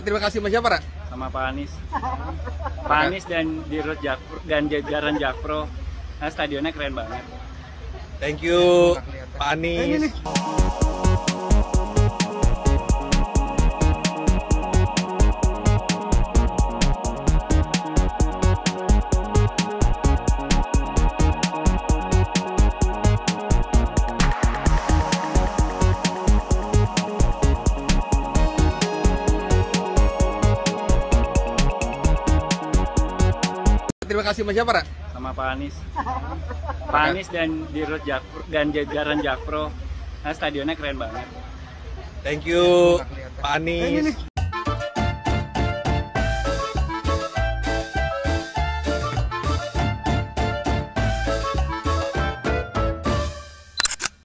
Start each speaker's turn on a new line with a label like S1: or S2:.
S1: terima kasih sama siapa, Ra?
S2: sama Pak Anies. Pak Anies dan Dirut Jakpro dan jajaran Jakpro. Nah, stadionnya keren banget.
S1: Thank you, Pak Anies. Terima kasih sama siapa, Ra?
S2: sama Pak Anies. Pak Anies dan Dirut Jakpro dan jajaran Jakpro. Nah, stadionnya keren banget.
S1: Thank you, Pak Anies.